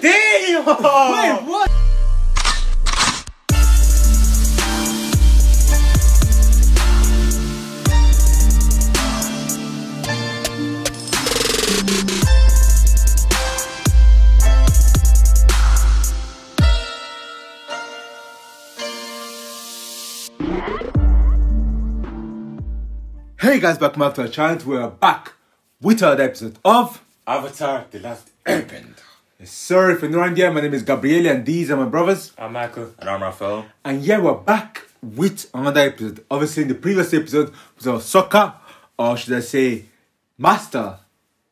Damn! Wait, what? Hey guys, welcome back to our channel. We are back with another episode of Avatar: The Last Airbender. Sorry for no idea. My name is Gabriele, and these are my brothers. I'm Michael. And I'm Raphael. And yeah, we're back with another episode. Obviously, in the previous episode was our Sokka, or should I say, master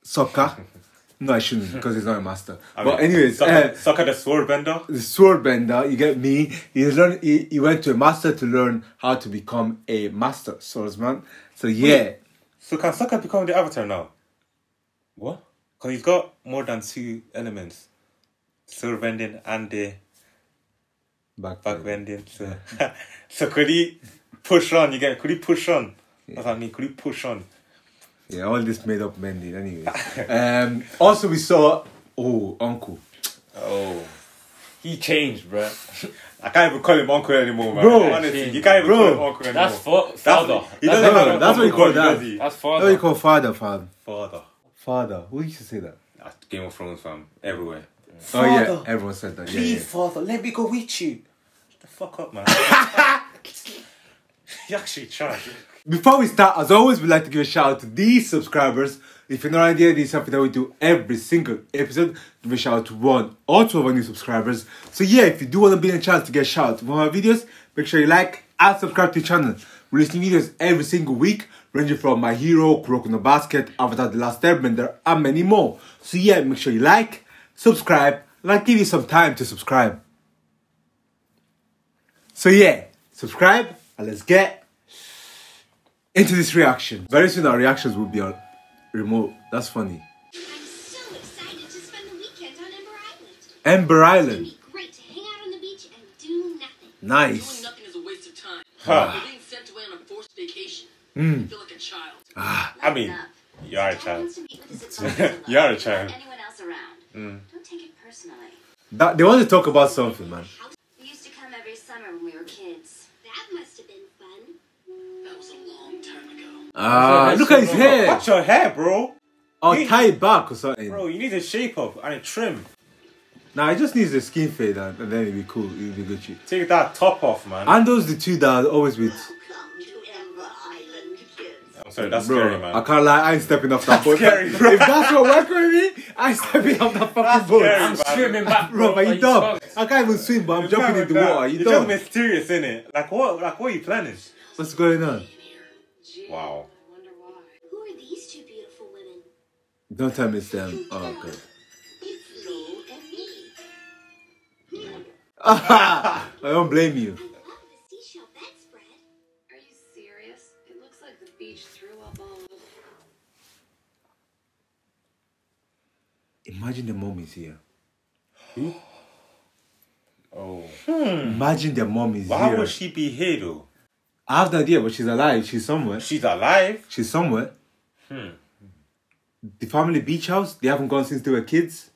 Sokka. no, I shouldn't because he's not a master. I but mean, anyways, Sokka, uh, Sokka the Swordbender. the sword bender, you get me. He learned. He, he went to a master to learn how to become a master swordsman. So yeah, So can Sokka become the Avatar now? What? Because he's got more than two elements. Sword bending and the back back bending. So, so could he push on? You get? Could he push on? That's what I mean. Could he push on? Yeah, all this made up bending. Anyway, um, also we saw oh uncle. Oh, he changed, bro. I can't even call him uncle anymore, man. Bro. honestly, you can't even Bro. call him uncle anymore. That's fa- That's- father. He That's doesn't No, have that's what you call that. does he? That's What do you call father, fam? Father. Father. Who used to say that? That's Game of Thrones, fam. Everywhere. Oh yeah, everyone said that. Yeah, Please, yeah. father, let me go with you. Shut the fuck up, man. you actually tried. Before we start, as always, we'd like to give a shout out to these subscribers. If you're not idea, this is something that we do every single episode. Give a shout out to one or two of our new subscribers. So yeah, if you do want to be in a chance to get a shout out to one of our videos, make sure you like and subscribe to the channel. We're releasing videos every single week, ranging from My Hero, Kuroko no Basket, Avatar The Last Airbender, and many more. So yeah, make sure you like, subscribe, and I'll give you some time to subscribe. So yeah, subscribe, and let's get into this reaction. Very soon our reactions will be on remote. That's funny. I'm so excited to spend the weekend on Ember Island. Ember It'll Island. be great to hang out on the beach and do nothing. Doing Nice. nothing is a waste of time. Huh. You're being sent away on a forced vacation. Hmm. I feel like a child. I mean, you are a child. wants to meet with his advisors You are a child. without Anyone else around? Don't take it personally. That, they want to talk about something, man. We used to come every summer when we were kids. That must have been fun. That was a long time ago. Ah, look at his hair. Watch your hair, bro. Or tie it back or something. Bro, you need to shape up and trim. Nah, it just needs a skin fade and, and then it'll be cool. It'll be good shit. Take that top off, man. And those the two that are always with. Sorry, that's Bro, scary, I can't lie, I ain't stepping off that boat. scary, bro. If that's what working with me, I ain't stepping off that fucking That's boat. scary, I'm man. swimming back, Bro, but you like dumb. skunked. I can't even swim, but I'm You jumping in the water. You You're just mysterious, innit? Like what? Like what are you planning? What's going on? Wow. I wonder why. Who are these two beautiful women? Don't tell me it's them. Oh, God. It's Lo and Li. I don't blame you. Imagine the mom is here. Oh. Hmm. Imagine the mom is Why here. would she be here though? I have no idea, but she's alive. She's somewhere. She's alive. She's somewhere. Hmm. The family beach house, they haven't gone since they were kids.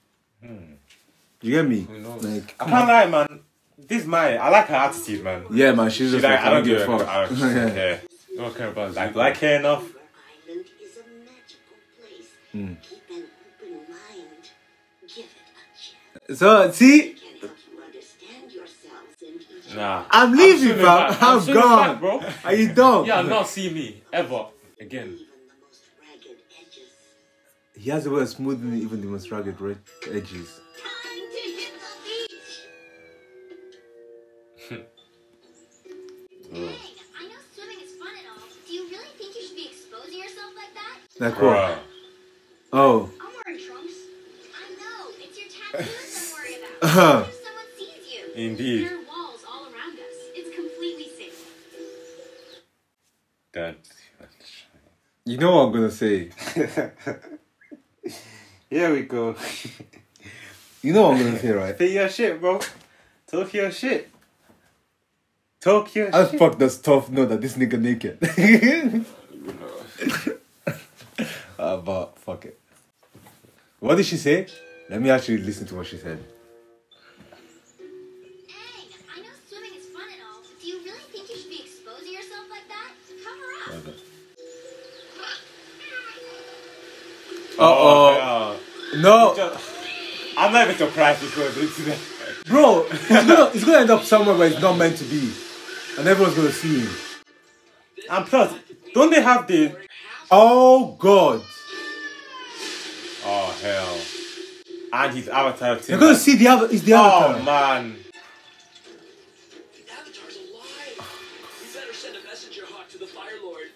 Hmm. You get me? knows? Like, I can't lie, man. This my I like her attitude, man. yeah, man, she's She's just like, like, I don't give a fuck. fuck. I don't care. I Don't care about Like, Zuko. do I care enough? Ember and see. Nah. I'm leaving, swimming fam. back. I'm I'm gone. back, bro. Are you dumb? Yeah, not see me ever again. even the most ragged edges. He has a way of smoothing even the most rugged red edges. Time to hit the beach. Hey, I know swimming is fun and all. Do you really think you should be exposing yourself like that? Like what? Bruh. Oh. I'm wearing trunks. I know. It's your tattoos I'm worried about. Uh-huh. What if someone sees you? Indeed. There are walls all around us. It's completely safe. That. You know what I'm gonna say. Here we go. You know what I'm gonna say, right? Say your shit, bro. Talk your shit. Talk your As shit. fuck does Toph know that this nigga naked. uh, but fuck it. What did she say? Let me actually listen to what she said. Uh-oh. No, Just- I'm not even surprised because it's there. bro, it's gonna, it's gonna end up somewhere where it's not meant to be, and everyone's gonna see him. And plus, don't they have the? Oh God, Oh hell! And his avatar too. you're gonna see the other. Is the Oh man! The Avatar's alive! We better send a messenger hawk to the Fire Lord.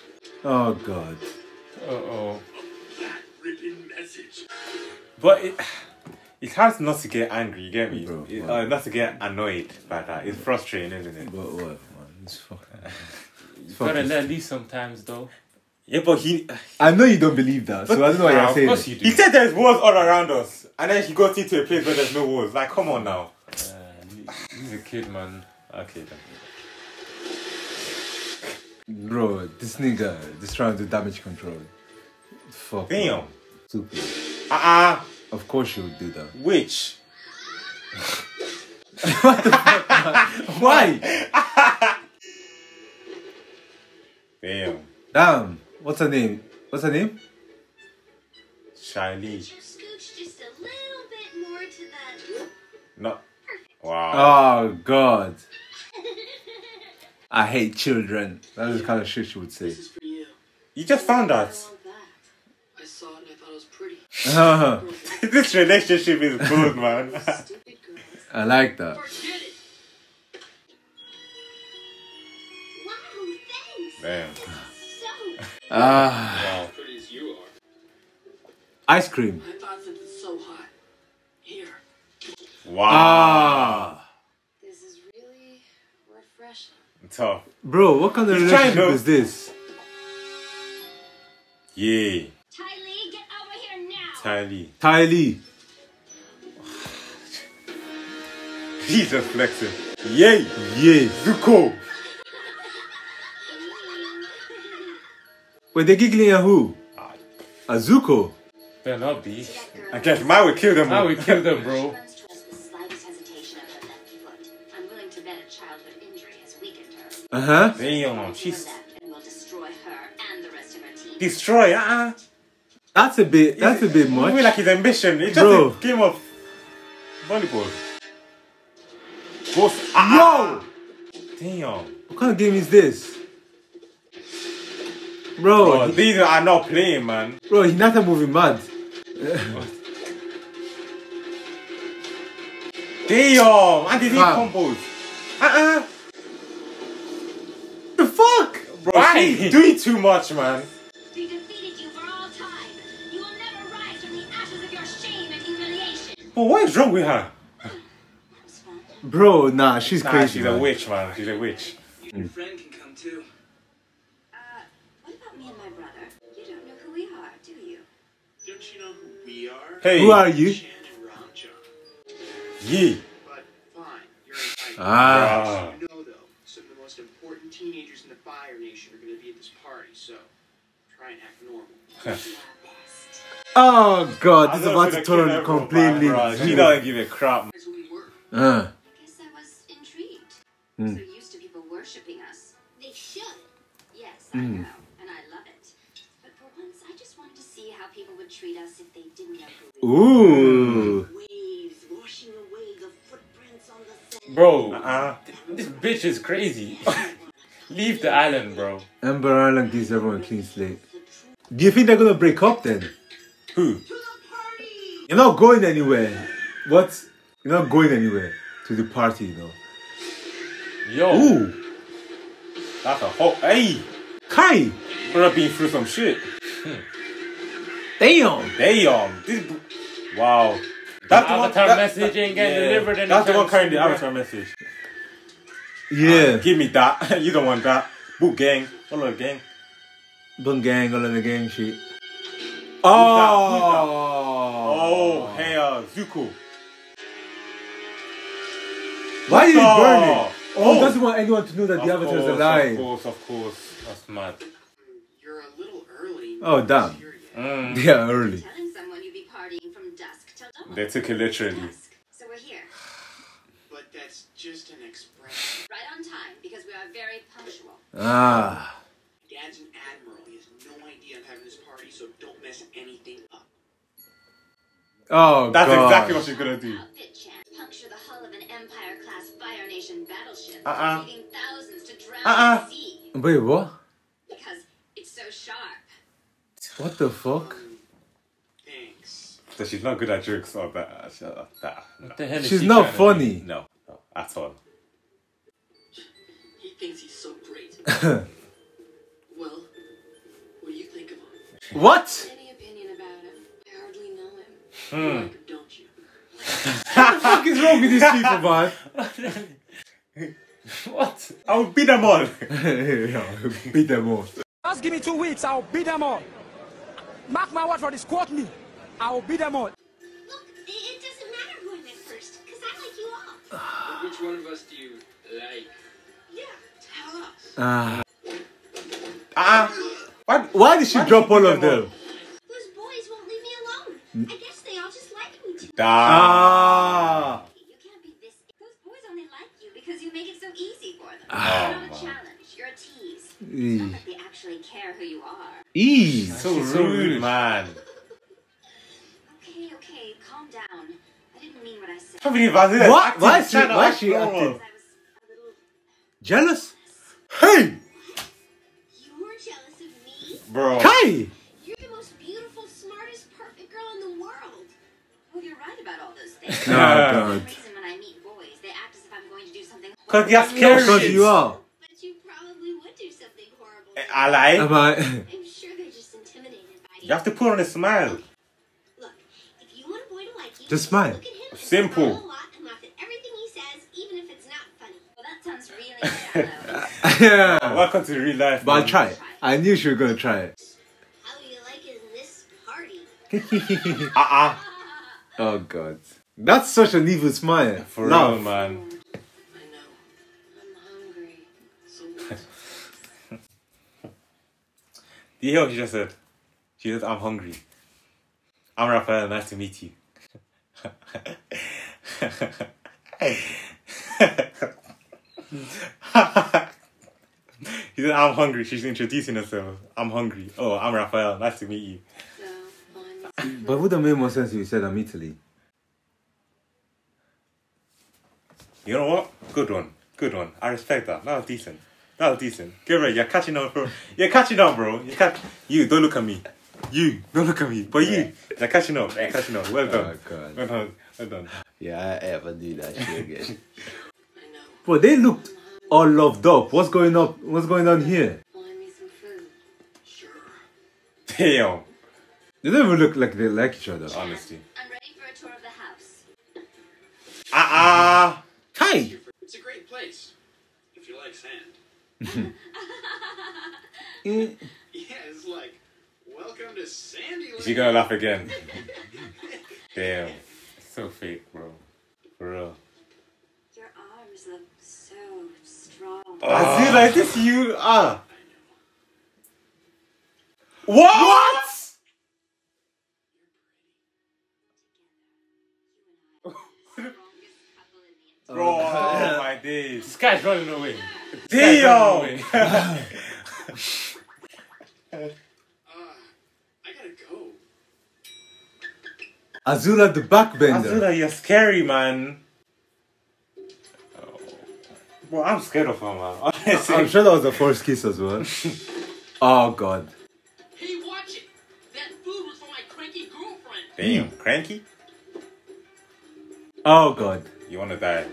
Oh God. Uh oh. That ripping message. But it, it's hard not to get angry. You get me? Bro, It- bro. uh, not to get annoyed by that. It's frustrating, isn't it? But what, man? It's fucking. It's Gotta fucking let loose sometimes though. Yeah, but he I know you don't believe that, so I don't know why Nah, you're saying. of saying course you do. he said there's walls all around us, and then he got into a place where there's no walls. Like, come on now. Uh, he's a kid, man. Okay then. Bro, this nigga just trying to do damage control. Fuck. Damn. man. Stupid. Uh uh Of course you would do that. Which? Why? Damn. Damn. What's her name? What's her name? Shiny. Could just a little bit more to that? No. Wow. Oh God. I hate children. That is the kind of shit she would say. This is for you. You just found out. love that. I saw it and I thought it was pretty. Uh, this relationship is good, man. I like that. Forget it! Wow, thanks. So, Ah, Wow. Pretty as you are. ice cream. I thought since it's so Wow. Ah, This is really refreshing. Tough. bro, what kind of He's trying relationship to- is this? Yeah. Ty Lee, get over here now. Tiny. Ty Lee. He's just flexing. Yay. Yeah. Zuko. Wait, they giggling at who? Azuko. Better not be. I guess mine would kill them Now would kill them, bro. Once to us the slightest hesitation of her left foot. I'm willing to bet a childhood injury has weakened her. Uh huh. Damn. She's That and will destroy her and That's a bit. That's a bit I much. feel like his ambition. It's just Bro. a game of volleyball. Ghost. Ah. Damn. What kind of game is this? Bro, Bro, he, these are not playing, man. bro, Hinata moving mad. Damn. And did he combos? Uh-uh. The fuck? Bro, Why? she's doing too much, man. Humiliation. But what is wrong with her? Bro, nah, she's Nah, crazy. she's a witch, man. She's a witch. Your friend can come too. Uh, what about me and my brother? You don't know who we are, do you? Don't you know who we are? Hey. Who are you? Shan. Ye. But fine, you're. Ah. Ah. You know, though, some of the most important teenagers in the Fire Nation are going to be at this party, so try and act normal. Oh god, this is about to turn completely. bro. She doesn't give a crap. That's who we were. Uh, Guess I was intrigued. Hmm. So used to people worshipping us. They should. Yes, I Hmm. know, and I love it. But for once, I just wanted to see how people would treat us if they didn't know who we ooh. Waves washing away the footprints on the sand. Bro, Uh-uh. this bitch is crazy. Leave the island, bro. Ember Island gives everyone a clean slate. Do you think they're gonna break up then? Who? You're not going anywhere. What? You're not going anywhere to the party, you know. Yo. Ooh, That's a whole. Hey! Kai. Bro, been through some shit. Damn. Damn. This. Wow. That's the avatar message ain't getting delivered That's the anytime one carrying the soon, avatar message. Yeah. Uh, give me that. you don't want that. Boo gang. Follow the gang. Bun gang, all of the gang shit. That? Oh. Oh, hey, uh, Zuko. Why is he Oh. burning? Oh, Oh. he doesn't want anyone to know that the Of avatar is alive. Of course, of course. That's mad. You're a little early. Oh, damn. Here yet. Mm. Yeah, early. Telling someone you'd be partying from dusk till dawn. They took it literally. Dusk. So we're here, But that's just an expression. right on time, because we are very punctual. Ah. Mess anything up. Oh That's god. exactly what she's gonna do. Outfit chance. Puncture the hull of an Empire-class Fire Nation battleship, Uh-uh. leaving thousands to drown Uh-uh. at sea. Wait, what? Because it's so sharp. What the fuck? Thanks. So she's not good at jokes or that. uh, she- uh, that. No. What the hell is She's she not trying to funny. no, no, at all. He thinks he's so great. well, what do you think of him? What? Him. You Hmm. like him, don't you? What is wrong with these people, man? What? I will beat them all. yeah, beat them all. Just give me two weeks, I'll beat them all. Mark my word for this, quote me. I will beat them all. Look, it, it doesn't matter who I met first, because I like you all. But which one of us do you like? Yeah, tell us. Ah. Ah, why? Why did she Why drop she all of them all? Those boys won't leave me alone. I guess they all just like. Ah. You can't be this. Those boys only like you because you make it so easy for them. Ah. You're not a challenge. You're a tease. It's not they actually care who you are. Eee. So so rude, rude. man. Okay, okay, calm down. I didn't mean what I said. I did. What? Why is she- why is she acting? I was a little. Jealous? Hey! You were jealous of me? Bro. Kai! do something Cause you're horrible. scary. Because you are. But you probably would do something horrible. I lie. Am I? I'm sure they're just intimidated by you. You have to put on a smile. Look, if you want a boy to like you, Just smile. Look at him, Simple. smile a lot and laugh at everything he says, even if it's not funny. Well, that sounds really shallow. yeah. Welcome to real life. But I'll man. try it. I knew she was gonna try it. How do you like it in this party? Uh-uh. Oh god. That's such an evil smile. For Laugh. real, man. I know. I'm hungry. Do you hear what she just said? She said, I'm hungry. I'm Raphael, nice to meet you. he said, I'm hungry. She's introducing herself. I'm hungry. Oh, I'm Raphael, nice to meet you. So, find me some But would have made more sense if you said I'm Italy. You know what? Good one. Good one. I respect that. That was decent. That was decent. Give it. You're catching on, bro. You're catching on, bro. You catch. You don't look at me. You don't look at me. But you, you're catching up. You're catching up. Well done. Oh, God. Well done. Well done. Yeah, I ever do that shit again. I know. Bro, they looked all loved up. What's going up? What's going on here? find me some food. Sure. Damn. They don't even look like they like each other. Honestly. I'm ready for a tour of the house. Ah ah. Kai! It's a great place. If you like sand. Eh, Yeah, it's like, welcome to Sandy Is she gonna laugh again? Damn. So fake, bro. For real. Your arms look so strong. I see like this. You are. What? Strongest This guy's running away. This guy's running Damn. away. Uh, I gotta go. Azula the backbender. Azula, you're scary, man. Oh. Bro, I'm scared of her, man. Honestly. I'm sure that was the first kiss as well. oh god. Hey, watch it! That food was for my cranky girlfriend! Damn, cranky? Oh god. You wanna die?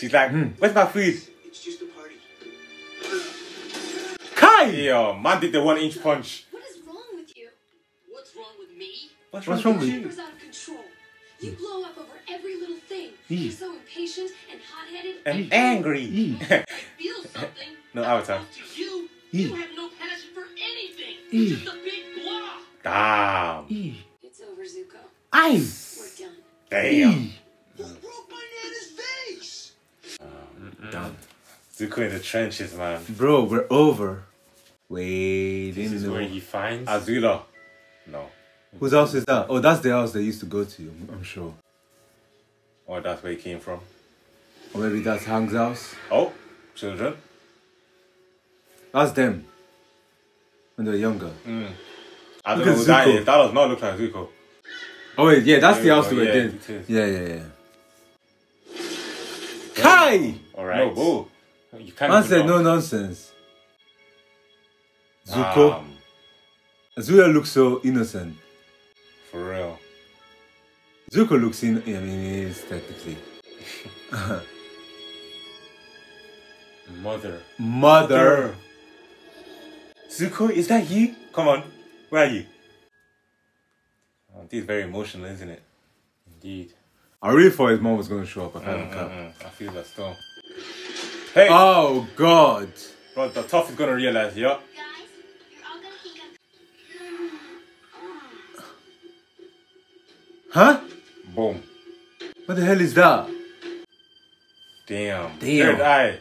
She's like, hmm. where's my food? It's just a party. Kai! Yo, man did the one inch punch. What is wrong with you? What's wrong with me? What's, What's wrong with Your you? temper's out of control. You blow up over every little thing. You're so impatient and hot-headed And angry. I feel something. No, as Avatar. opposed To you, E. you have no passion for anything. Just a big blob. Damn. It's over, Zuko. Aye! We're done. Damn. Damn. Zuko in the trenches, man. Bro, we're over. Wait, This is in where he finds. Azula. No. Whose house is that? Oh, that's the house they used to go to, I'm sure. Or that's where he came from. Or maybe that's Hang's house. Oh, children. That's them. when they were younger. Hmm. I don't Look know at who that Zuko. is. That does not look like Zuko. Oh wait, yeah, that's the There we house go, they were yeah, in. Yeah, yeah, yeah. Kai! All right. No, bull. You can't Man said no nonsense. Zuko. Um, Zuko looks so innocent. for real. Zuko looks in. I mean, he is technically. Mother. Mother. Zuko, is that you? Come on. Where are you? Oh, this is very emotional, isn't it? Indeed. I really thought his mom was going to show up. I can't cap. Mm, I feel that still. Hey, Oh, God. bro, the Toph is gonna realize, yeah. Guys, you're all gonna think I'm. Huh? Boom. What the hell is that? Damn. Damn. Third eye.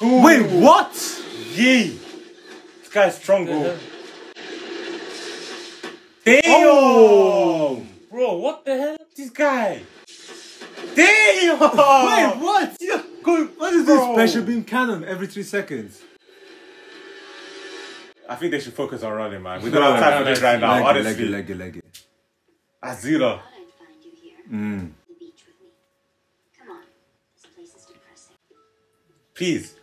Wait, what? Yee. This guy's strong, bro. Uh-huh. Damn. Oh! Bro, what the hell? This guy. Damn. Wait, what? Go- What is this special beam cannon every three seconds? I think they should focus on running, man. We don't have time for this right now, Leg it, honestly. leg it, leg it, leg it. Azula. Thought I'd find you here. Mm. The beach with me. Come on. This place is depressing. Please.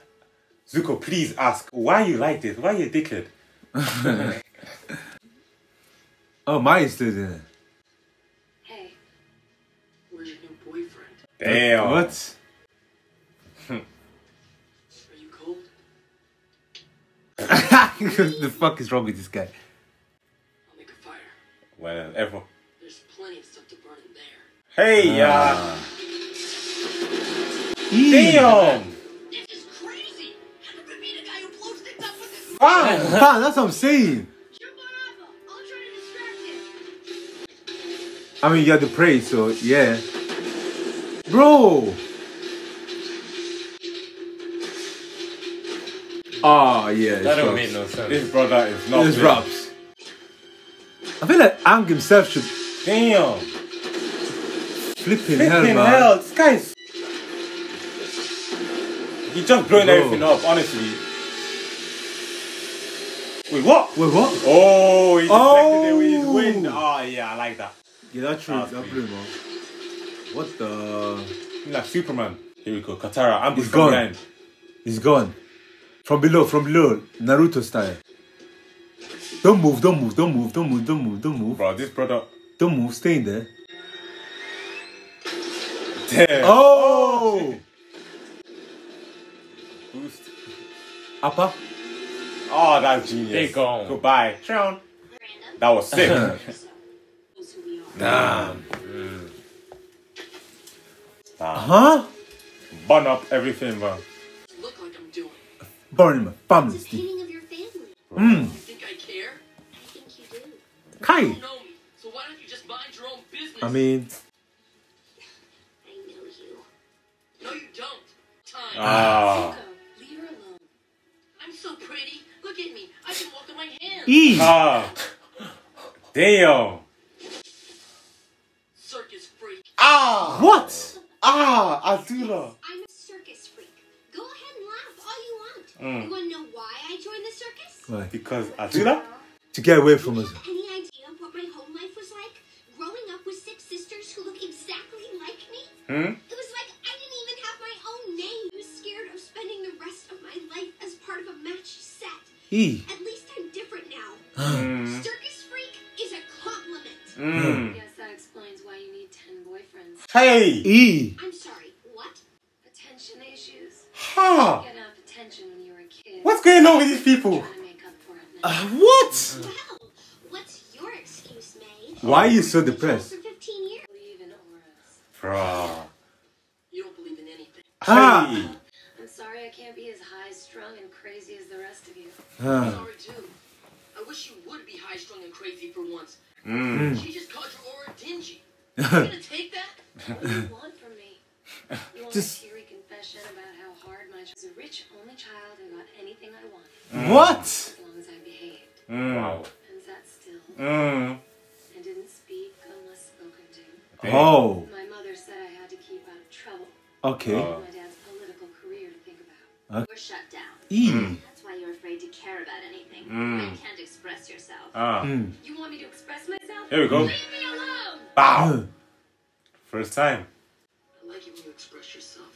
Zuko, please ask. Why you like this? Why you dickhead? Oh, Maya's still there. Damn. What? Are you cold? the fuck is wrong with this guy? I'll make a fire. Well, everyone. There's plenty of stuff to burn in there. Hey, yeah. Ah. Damn. This is crazy! How could be the guy who blows things up with his Fam, fam, that's what I'm saying. Shoot Barappa! I'll try to distract him. I mean, you had the praise, so yeah. Bro! Oh, yeah. That don't make no sense. This brother is not. It's playing. raps. I feel like Aang himself should Damn. flipping hell, Flipping man. hell. This guy's. He just blowing Bro. everything up, honestly. Wait, what? Wait, what? Oh, he deflected it with his Oh. wind. Oh, yeah, I like that. Yeah, that's true. That's that blew him off. What the? He's like Superman. Here we go. Katara. I'm He's just gone. behind. He's gone. From below, from below. Naruto style. Don't move, don't move, don't move, don't move, don't move, don't move. Bro, this brother. Don't move, stay in there. Damn. Oh! Boost. Upper? Oh, that's genius. They gone. Goodbye. Sharon. Miranda, That was sick. knows who we are. Damn. Nah. Huh? Burn up everything, bro. Look like I'm doing. Burn my family. It's the painting of your family. Mm. You think I care? I think you do. You Kai. don't know me, so why don't you just mind your own business? I mean, I know you. no, you don't. Time. Ah. Zuko, leave her alone. I'm so pretty. Look at me. I can walk on my hands. E. Ah. Damn. Circus freak. Ah. What? Ah. Azula. I'm a circus freak. Go ahead and laugh all you want. Mm. You want to know why I joined the circus? Why? Because Azula? To get away from us. Any idea what my home life was like? Growing up with six sisters who look exactly like me? Hmm? It was like I didn't even have my own name. I was scared of spending the rest of my life as part of a match set. E. At least I'm different now. Hey. E. I'm sorry, what? Attention issues. Ha. Get enough attention when you were a kid. What's going on with these people? Trying to make up for it now. Uh, what? Well, what's your excuse, Mai? Why are you so depressed? For 15 years. believe in auras. Bro. You don't believe in anything. Ah. Hey. I'm sorry I can't be as high strung and crazy as the rest of you. Ah. Sorry too. I wish you would be high strung and crazy for once. Mm. She just called your aura dingy. You gonna take that? What do you want from me? You want Just- a teary confession about how hard my was a rich only child who got anything I wanted What? as long as I behaved. Mm. Wow. And sat still Mm. and didn't speak unless spoken to. Oh. My mother said I had to keep out of trouble. Okay. Oh. My dad's political career to think about. We're shut down. E. That's why you're afraid to care about anything. Mm. You can't express yourself. Ah, Mm. You want me to express myself? here we go. Leave me alone! Bow. First time. I like it when you express yourself.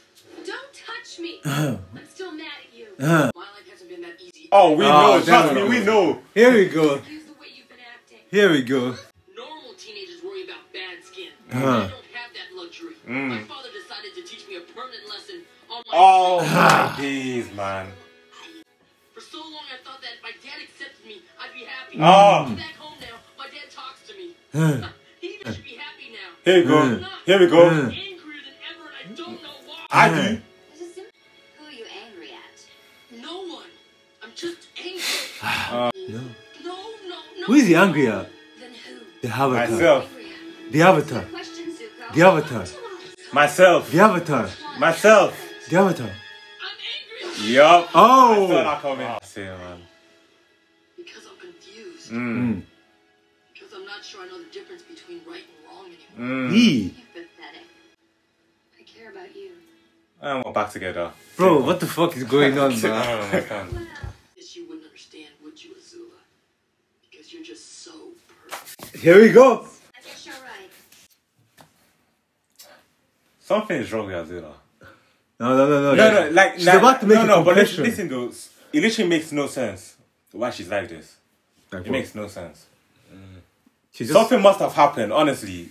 Don't touch me. I'm still mad at you. Uh-huh. My life hasn't been that easy. Oh, we Oh, know. Trust me, we know. Here we go. The way you've been acting. Here we go. Normal teenagers worry about bad skin. Huh. I don't have that luxury. Mm. My father decided to teach me a permanent lesson on my Oh my days, man. For so long I thought that if my dad accepted me, I'd be happy. Oh. I'm back home now. My dad talks to me. Uh-huh. he even should be happy now. Here we go. Mm. Here we go. Mm. Angrier than ever, and I don't know why. I do. Just sim- Who are you angry at? No one. I'm just angry. Uh, Yeah. No, no, no. Who is he angry at? Then who? The avatar. Myself. Angry at? The avatar. The avatar. Myself. The avatar. Myself. The avatar. I'm angry Yup. I saw Oh. that coming. Say, man. because I'm confused. Mm. Because I'm not sure I know the difference between right and wrong anymore. Mm. E. Pathetic. I care about you. And we're back together. Bro, what the fuck is going on, I man? don't understand. Guess you wouldn't understand, would you, Azula? Because you're just so perfect. Here we go. I guess you're right. Something is wrong with Azula. No, no, no, no. No, no, like she's like- about to make no, a no, but listen, confession. listen though, it literally makes no sense why she's like this. Like It what? makes no sense. She just Something must have happened, honestly.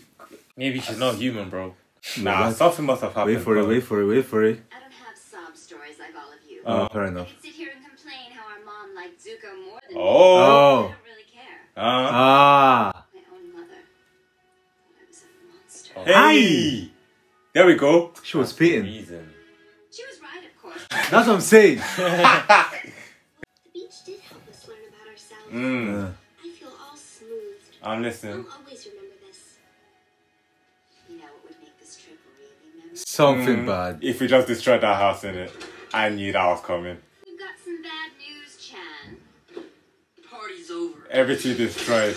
Maybe she's not human, bro. Nah, what? something must have happened. wait for it, wait for it, wait for it. I don't have sob stories like all of you. Oh, fair I enough. could sit here and complain how our mom liked Zuko more than Oh. me. I Oh. don't really care. Uh, Ah. My own mother I was a monster. Oh. hey! There we go. She was spitting. Reason. She was right, of course. That's what I'm saying. The beach did help us learn about ourselves. Mm, I'm listening. I'll always remember this. You know what would make this trip really something Mm, bad. If we just destroyed that house in it, I knew that was coming. We've got some bad news, Chan. The party's over. Everything destroyed.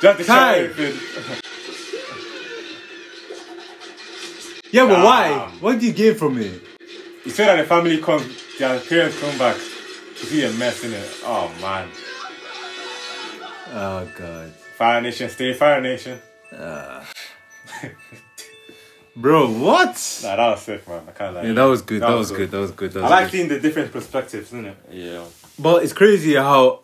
Just destroy Kai. everything. Yeah, but why? What do you gain from it? You say that the family comes, their parents come back to see a mess in it. Oh man. Oh god. Fire Nation, stay Fire Nation. Bro, what? Nah, that was sick, man. I can't lie. Yeah, that was good. That, That was was good. That was good. That I like good. seeing the different perspectives, isn't it? Yeah. But it's crazy how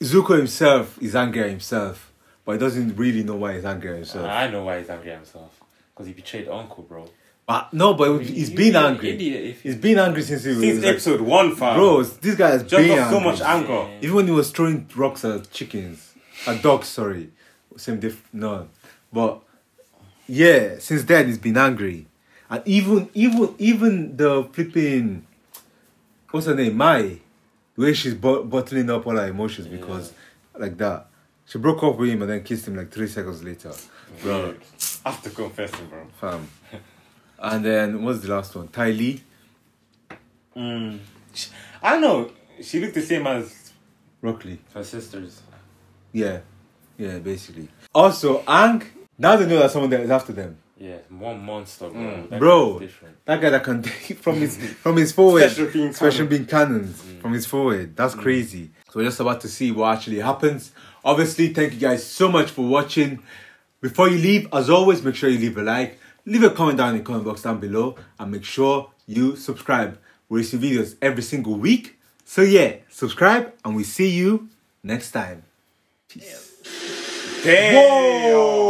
Zuko himself is angry at himself, but he doesn't really know why he's angry at himself. I know why he's angry at himself. Because he betrayed Uncle, bro. But no, but he's He'd been angry. idiot he- He's been angry since he was Since like, episode one, fam. Bro, this guy has just been got so angry. much anger. Even when he was throwing rocks at chickens, at dog, sorry, same diff. No, but yeah, since then he's been angry, and even even even the flipping, what's her name, Mai, the way she's bo- bottling up all her emotions because like that, she broke up with him and then kissed him like three seconds later, bro, After confessing, bro. fam. And then what's the last one? Ty Lee. Mm. I don't know. She looked the same as. Rock Lee. Her sisters. Yeah, yeah, basically. Also, Aang, now they know that someone is after them. Yeah, one monster, bro. Mm. That Bro. That guy that can from his from his forehead, Special beam special cannon. beam cannons from his forehead. That's crazy. So we're just about to see what actually happens. Obviously, thank you guys so much for watching. Before you leave, as always, make sure you leave a like, leave a comment down in the comment box down below, and make sure you subscribe. We receive videos every single week. So yeah, subscribe, and we see you next time. Peace. Damn.